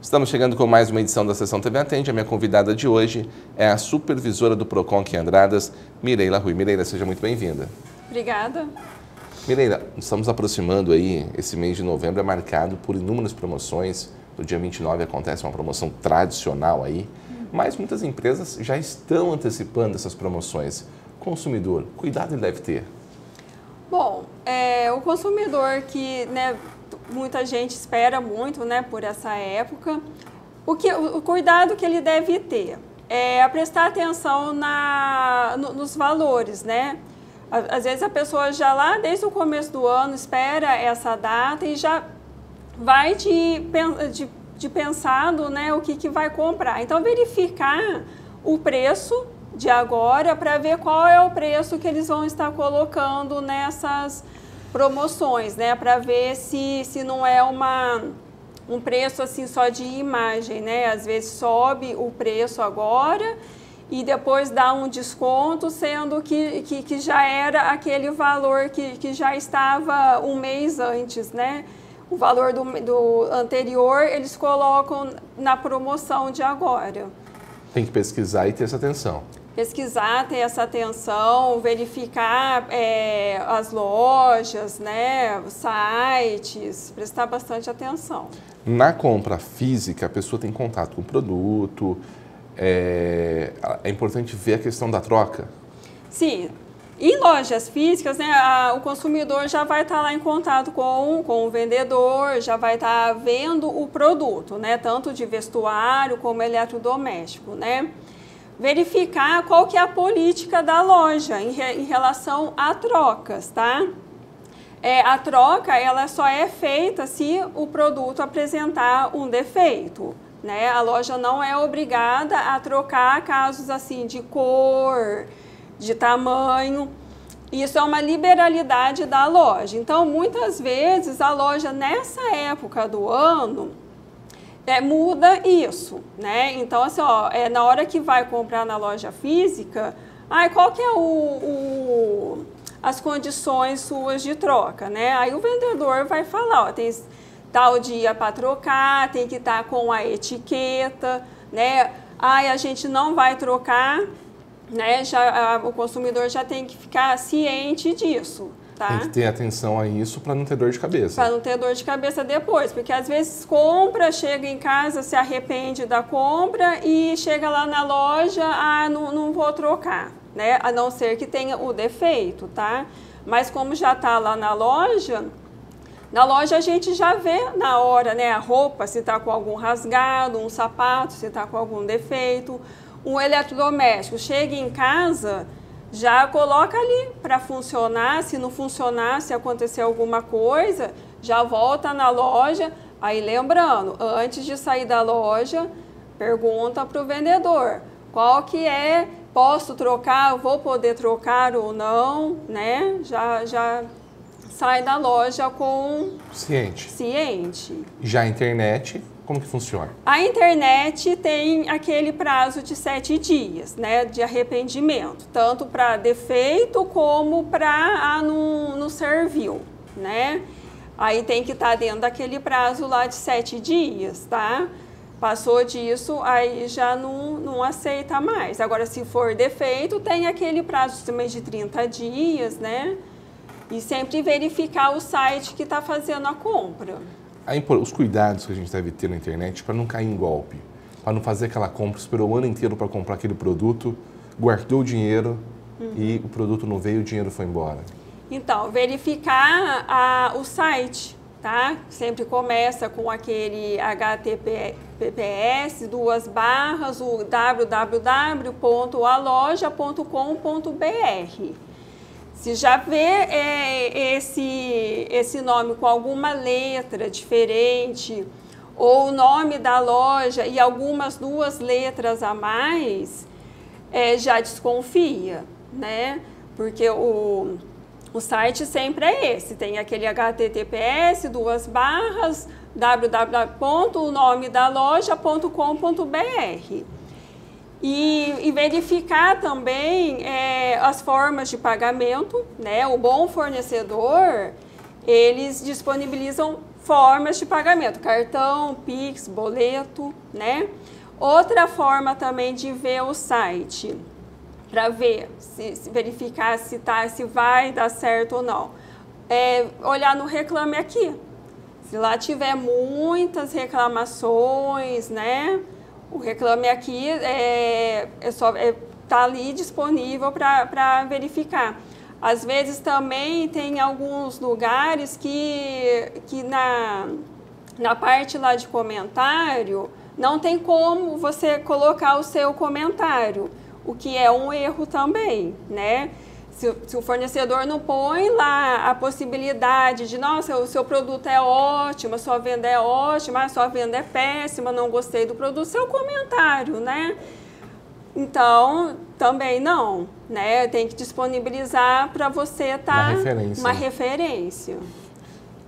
Estamos chegando com mais uma edição da Sessão TV Atende. A minha convidada de hoje é a supervisora do PROCON aqui em Andradas, Mireila Rui. Mireila, seja muito bem-vinda. Obrigada. Mireila, estamos aproximando aí, esse mês de novembro é marcado por inúmeras promoções. No dia 29 acontece uma promoção tradicional aí, mas muitas empresas já estão antecipando essas promoções. Consumidor, cuidado ele deve ter. É, o consumidor que né, muita gente espera muito né, por essa época, o, que, o cuidado que ele deve ter é prestar atenção na, no, nos valores, né? Às vezes a pessoa já lá desde o começo do ano espera essa data e já vai de, de, de pensado né, o que, que vai comprar. Então verificar o preço de agora para ver qual é o preço que eles vão estar colocando nessas promoções, né? Para ver se, se não é uma, um preço assim só de imagem, né? Às vezes sobe o preço agora e depois dá um desconto, sendo que, que, que já era aquele valor que, que já estava um mês antes, né? O valor do, do anterior eles colocam na promoção de agora. Tem que pesquisar e ter essa atenção pesquisar, ter essa atenção, verificar é, as lojas, né, sites, prestar bastante atenção. Na compra física, a pessoa tem contato com o produto, é, é importante ver a questão da troca? Sim, em lojas físicas, né, a, o consumidor já vai estar tá lá em contato com, com o vendedor, já vai estar tá vendo o produto, né, tanto de vestuário como eletrodoméstico, né verificar qual que é a política da loja em, re, em relação a trocas, tá? É, a troca ela só é feita se o produto apresentar um defeito. Né? A loja não é obrigada a trocar casos assim de cor, de tamanho. Isso é uma liberalidade da loja. Então, muitas vezes a loja nessa época do ano é, muda isso, né? Então, assim, ó, é, na hora que vai comprar na loja física, ai, qual que é o, o, as condições suas de troca, né? Aí o vendedor vai falar, ó, tem tal dia para trocar, tem que estar tá com a etiqueta, né? Ai, a gente não vai trocar, né? Já, a, o consumidor já tem que ficar ciente disso. Tá? Tem que ter atenção a isso para não ter dor de cabeça. Para não ter dor de cabeça depois, porque às vezes compra, chega em casa, se arrepende da compra e chega lá na loja, ah, não, não vou trocar, né? A não ser que tenha o defeito, tá? Mas como já está lá na loja, na loja a gente já vê na hora, né, a roupa, se está com algum rasgado, um sapato, se está com algum defeito, um eletrodoméstico. Chega em casa, já coloca ali para funcionar. Se não funcionar, se acontecer alguma coisa, já volta na loja. Aí lembrando, antes de sair da loja, pergunta para o vendedor qual que é, posso trocar, vou poder trocar ou não, né? Já, já sai da loja com ciente. ciente. Já a internet como que funciona? A internet tem aquele prazo de sete dias, né, de arrependimento, tanto para defeito como para ah, não, não serviu, né? Aí tem que estar tá dentro daquele prazo lá de sete dias, tá? Passou disso, aí já não, não aceita mais. Agora, se for defeito, tem aquele prazo também de 30 dias, né? E sempre verificar o site que está fazendo a compra os cuidados que a gente deve ter na internet para não cair em golpe, para não fazer aquela compra, esperou o ano inteiro para comprar aquele produto, guardou o dinheiro uhum. e o produto não veio, o dinheiro foi embora. Então, verificar a, o site, tá? Sempre começa com aquele HTTPS, duas barras, o www.aloja.com.br. Se já vê é, esse, esse nome com alguma letra diferente, ou o nome da loja e algumas duas letras a mais, é, já desconfia, né? Porque o, o site sempre é esse, tem aquele HTTPS, duas barras, www.onomedaloja.com.br. E, e, verificar também é, as formas de pagamento, né? O bom fornecedor, eles disponibilizam formas de pagamento, cartão, Pix, boleto, né? Outra forma também de ver o site, para ver, se, se, verificar se, tá, se vai dar certo ou não, é olhar no Reclame Aqui. Se lá tiver muitas reclamações, né? O Reclame Aqui é, é só é, tá ali disponível para verificar. Às vezes também tem alguns lugares que, que na, na parte lá de comentário não tem como você colocar o seu comentário, o que é um erro também, né? Se, se, o fornecedor não põe lá a possibilidade de, nossa, o seu produto é ótimo, a sua venda é ótima, a sua venda é péssima, não gostei do produto, seu comentário, né? Então, também não, né? Tem que disponibilizar para você estar tá uma referência. Uma referência.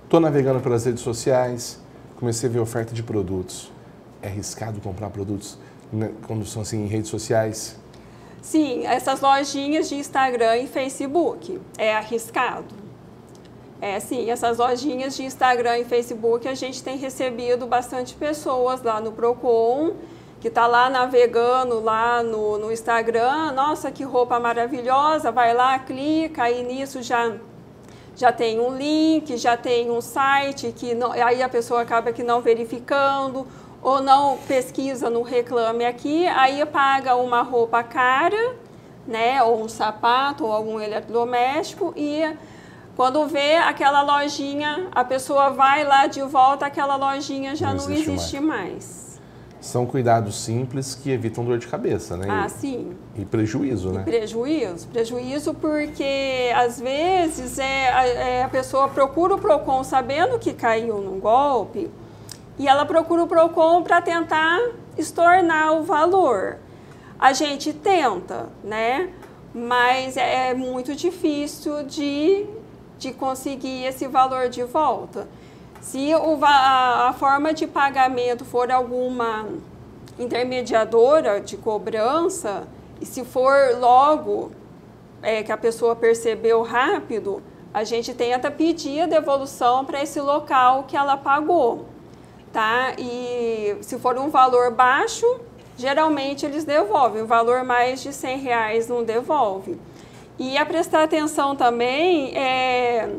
Estou navegando pelas redes sociais, comecei a ver oferta de produtos. É arriscado comprar produtos né, quando são assim em redes sociais? Sim, essas lojinhas de Instagram e Facebook é arriscado. É sim, essas lojinhas de Instagram e Facebook a gente tem recebido bastante pessoas lá no Procon que está lá navegando lá no, no Instagram, nossa, que roupa maravilhosa, vai lá, clica, aí nisso já já tem um link, já tem um site que não, aí a pessoa acaba que não verificando ou não pesquisa no reclame aqui, aí paga uma roupa cara, né, ou um sapato ou algum eletrodoméstico e quando vê aquela lojinha, a pessoa vai lá de volta, aquela lojinha já não, não existe, mais. mais. São cuidados simples que evitam dor de cabeça, né? Ah, sim. E prejuízo, né? E prejuízo. Prejuízo porque, às vezes, é, é, a pessoa procura o PROCON sabendo que caiu num golpe e ela procura o PROCON para tentar estornar o valor. A gente tenta, né? Mas é, é muito difícil de, de conseguir esse valor de volta. Se o, a, a forma de pagamento for alguma intermediadora de cobrança, e se for logo é, que a pessoa percebeu rápido, a gente tenta pedir a devolução para esse local que ela pagou, tá? E se for um valor baixo, geralmente eles devolvem. O valor mais de 100 reais não devolve. E a prestar atenção também é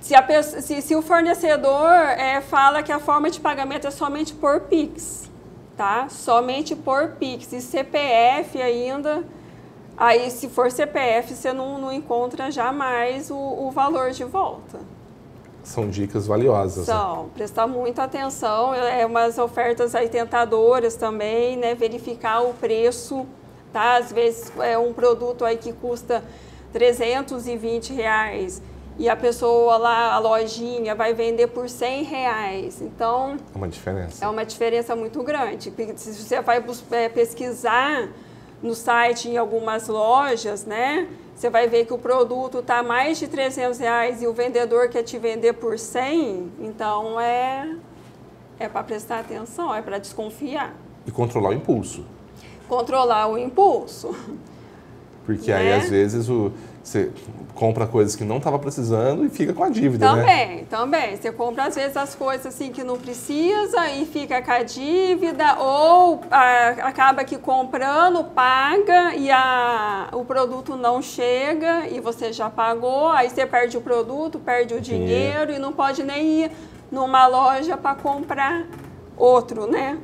se, a, se, se o fornecedor é, fala que a forma de pagamento é somente por Pix, tá? Somente por Pix. E CPF ainda, aí se for CPF, você não, não encontra jamais o, o valor de volta. São dicas valiosas. Né? São, né? prestar muita atenção, é, umas ofertas aí tentadoras também, né? Verificar o preço, tá? Às vezes é um produto aí que custa 320 reais e a pessoa lá, a lojinha, vai vender por 100 reais. Então. É uma diferença. É uma diferença muito grande. Se você vai é, pesquisar no site em algumas lojas, né? Você vai ver que o produto está mais de 300 reais e o vendedor quer te vender por 100, então é, é para prestar atenção, é para desconfiar. E controlar o impulso. Controlar o impulso. Porque né? aí, às vezes, o, você compra coisas que não estava precisando e fica com a dívida, também, né? Também, também. Você compra, às vezes, as coisas assim que não precisa e fica com a dívida ou a, acaba que comprando, paga e a, o produto não chega e você já pagou, aí você perde o produto, perde o dinheiro e não pode nem ir numa loja para comprar outro, né?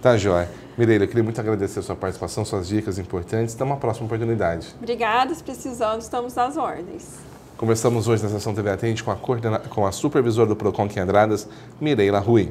Tá, Joia. Mireila, eu queria muito agradecer a sua participação, suas dicas importantes. Até uma próxima oportunidade. Obrigada, precisando, estamos às ordens. Conversamos hoje na sessão TV Atende com a, coordena... com a supervisora do PROCON em Andradas, Mireila Rui.